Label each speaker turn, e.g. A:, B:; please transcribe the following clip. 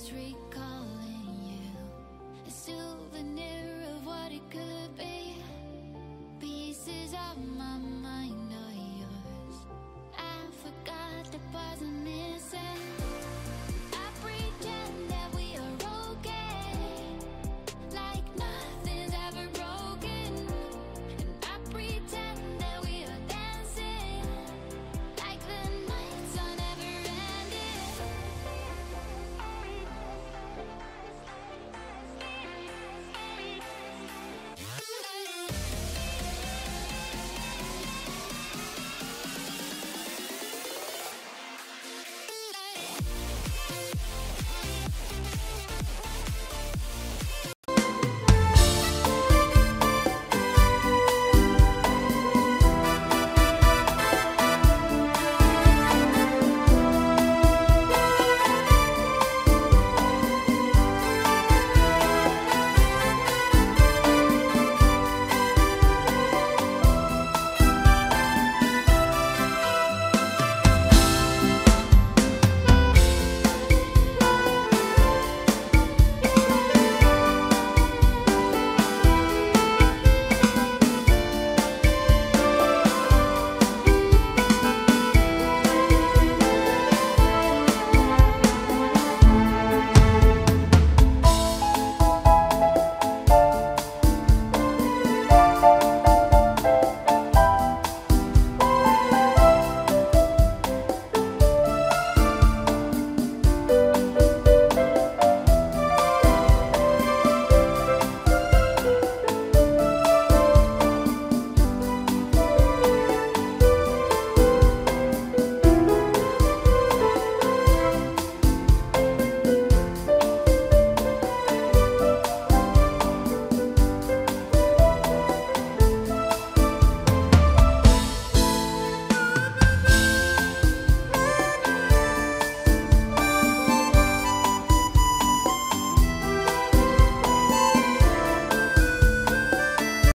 A: Street.